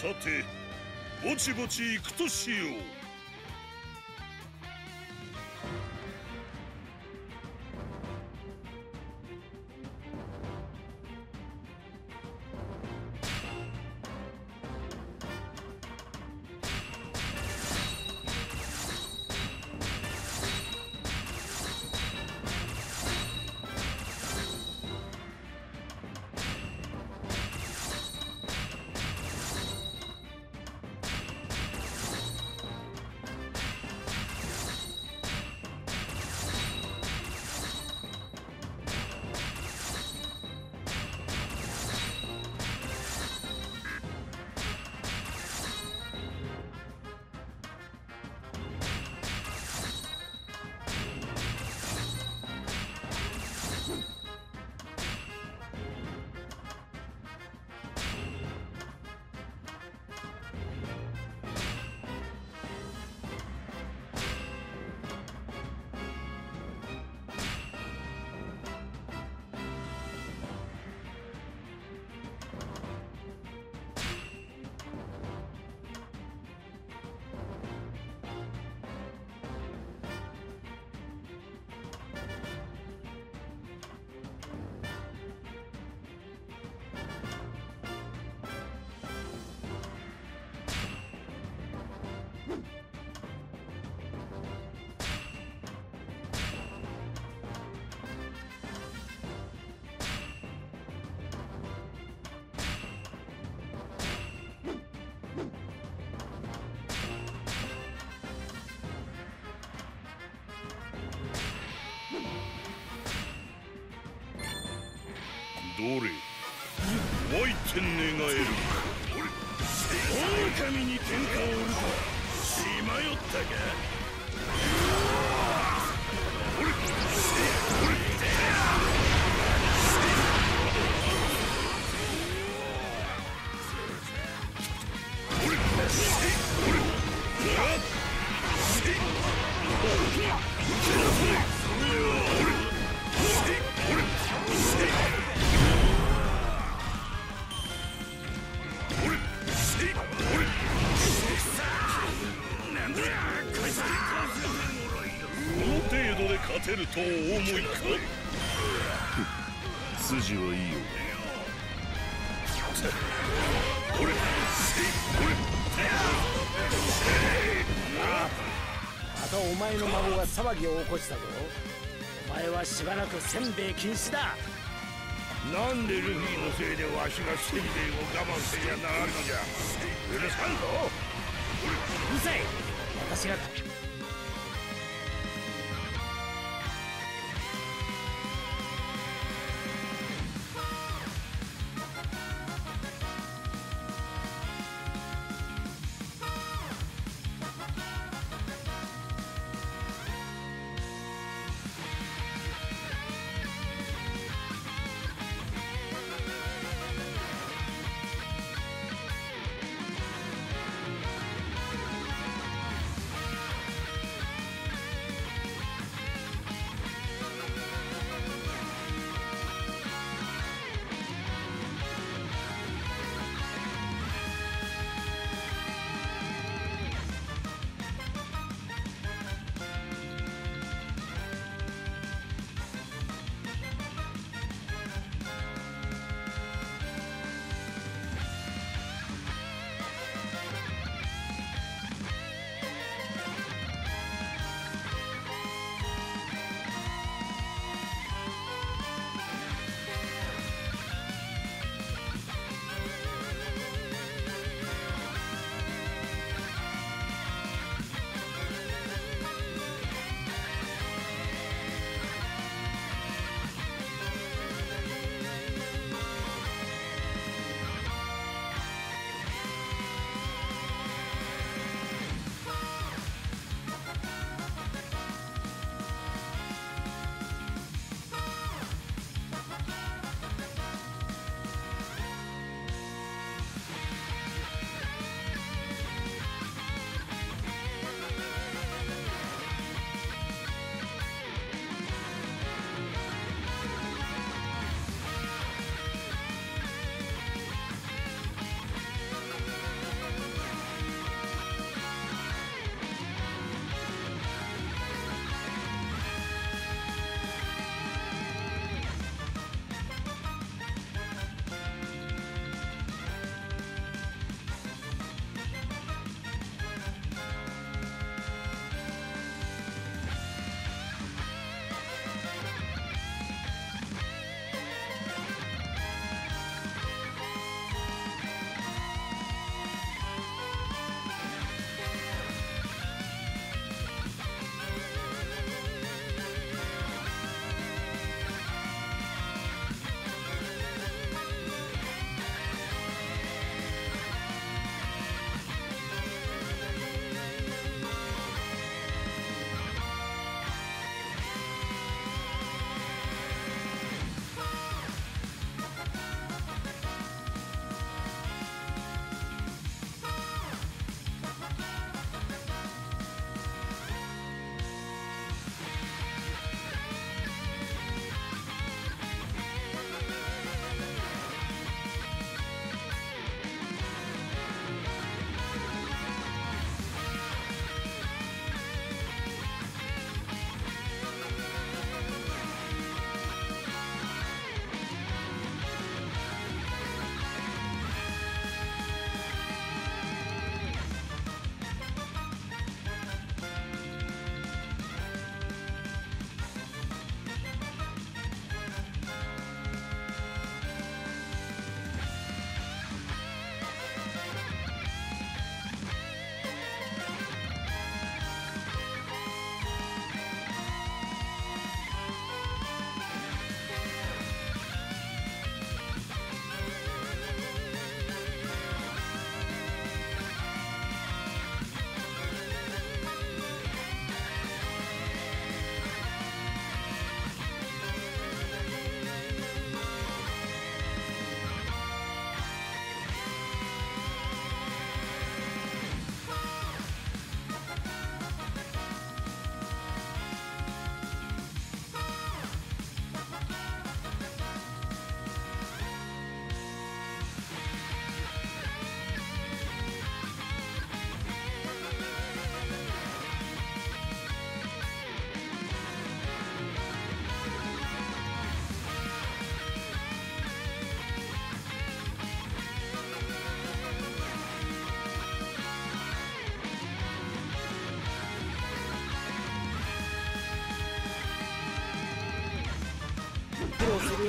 さてぼちぼち行くとしよう。どれ湧いて願える狼に天下を売ると勝てるとお思いか？筋はいいよこれ。これ。またお前の孫が騒ぎを起こしたぞお前はしばらくせんべい禁止だなんでルフィのせいでわしがせんべいを我慢せにゃならんのじゃ許さんぞうるさい私が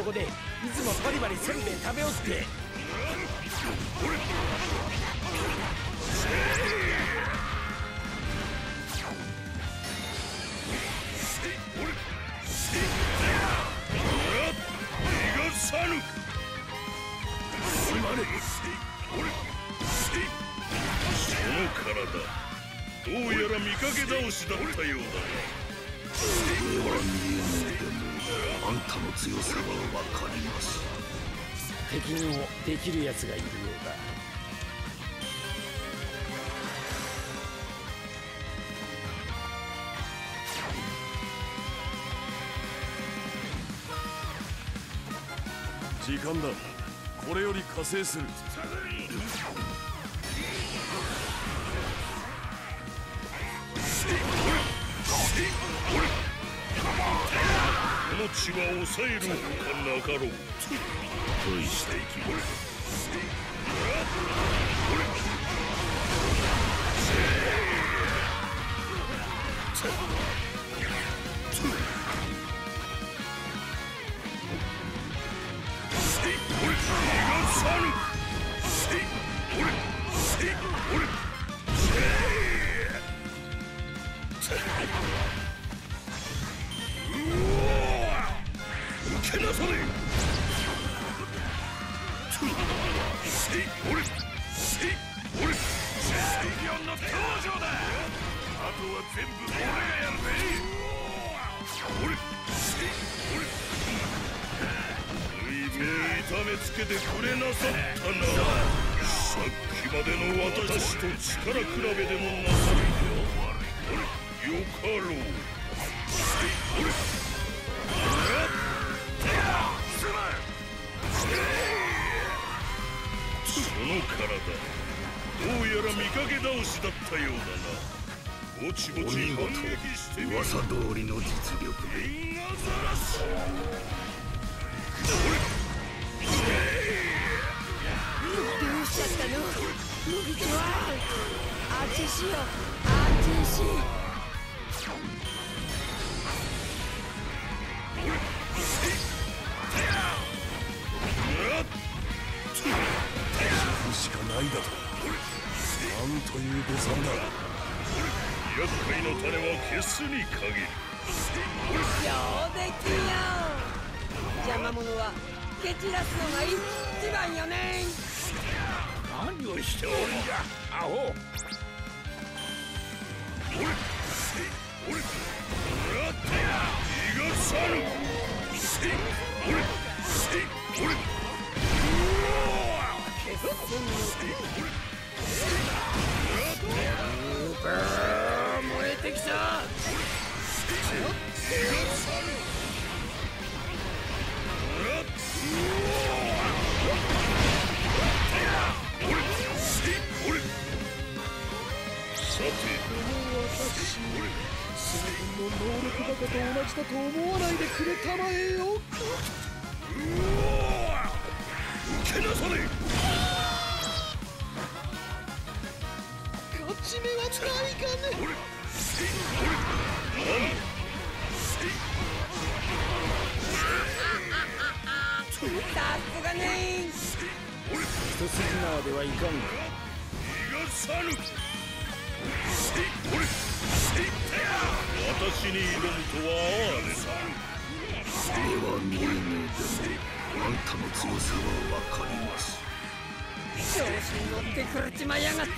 横でいつもバリバリせんべい食べよって。さぬすまぬその体どうやら見かけ倒しだったようだ俺は見え。ねえ。でもあんたの強さは分かります。敵にもできるやつがいるようだ。時間だ。これより加勢するの血は抑えるほかなかろう。大していきンの登場だあとは全部俺がやるぜ俺せい俺随分痛めつけてくれなさったなさっきまでの私と力比べでもなさるよ。よかろう。せい俺その体うやら見かけ倒しだったようだな。ぼちぼちお見事撃してみ噂通りの実力でインアザラシどうしちゃったの麦ちはああっちししかないだとなんという誤算だ厄介の種は消すに限る上出来よ邪魔者は蹴散らすのが一番よね何をしておるんじゃアホ俺逃がさぬせい俺せい俺燃え勝ち目はないかねすがね一筋縄ではいかんが逃がさぬ私に挑むとは哀れさ俺は見えねえでもあんたの。強さは分かります調子に乗ってくるちまいやがって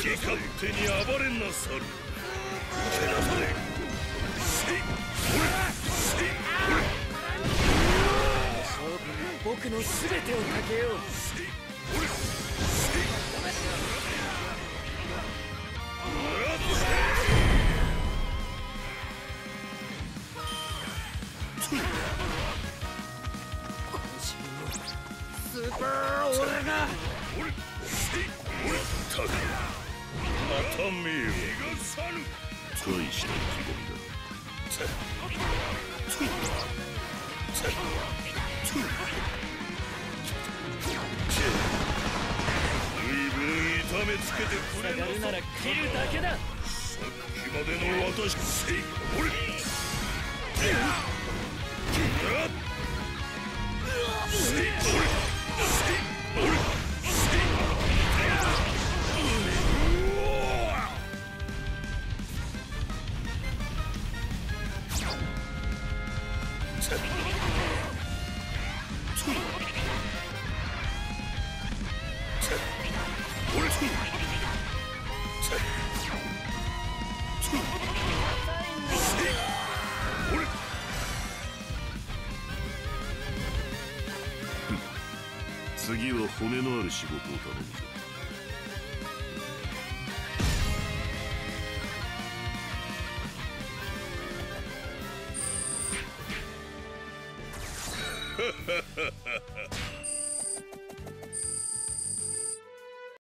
き勝手に暴れなさる受けなされせい俺僕の全てをかけよう。スーパーオーラがまた見よ逃がさぬ大しためつけてくれ下がるなら切るだけだ次は骨のある仕事を頼むぞ。